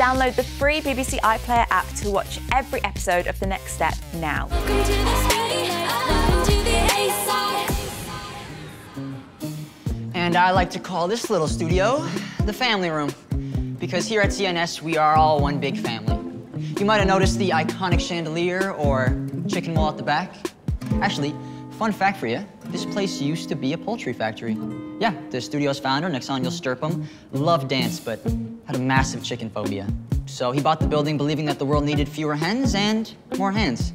Download the free BBC iPlayer app to watch every episode of The Next Step now. And I like to call this little studio the family room. Because here at TNS, we are all one big family. You might have noticed the iconic chandelier or chicken wall at the back. Actually, fun fact for you, this place used to be a poultry factory. Yeah, the studio's founder, Nexion Sturpum, loved dance, but had a massive chicken phobia. So he bought the building believing that the world needed fewer hens and more hands.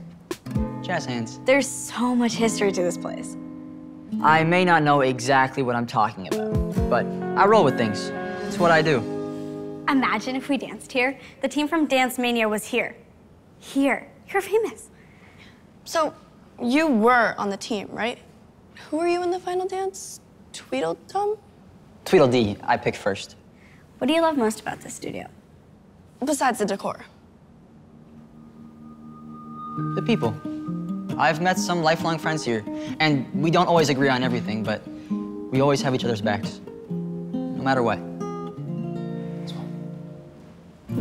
Jazz hands. There's so much history to this place. I may not know exactly what I'm talking about, but I roll with things. It's what I do. Imagine if we danced here. The team from Dancemania was here. Here. You're famous. So, you were on the team, right? Who were you in the final dance? Tweedledum? Tweedledee, I picked first. What do you love most about this studio? Besides the decor. The people. I've met some lifelong friends here, and we don't always agree on everything, but we always have each other's backs, no matter what.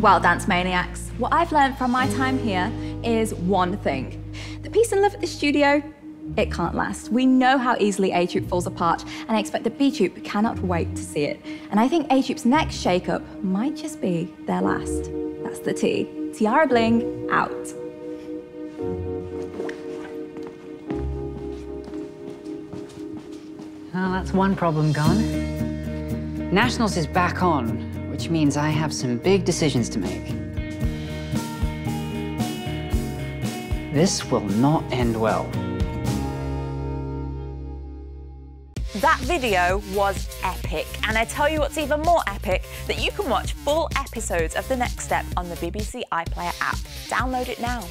Well, Dance Maniacs, what I've learned from my time here is one thing. The peace and love at the studio, it can't last. We know how easily A Troop falls apart, and I expect the B Troop cannot wait to see it. And I think A Troop's next shake-up might just be their last. That's the T. Tiara Bling, out. Well, that's one problem gone. Nationals is back on, which means I have some big decisions to make. This will not end well. That video was epic, and I tell you what's even more epic, that you can watch full episodes of The Next Step on the BBC iPlayer app. Download it now.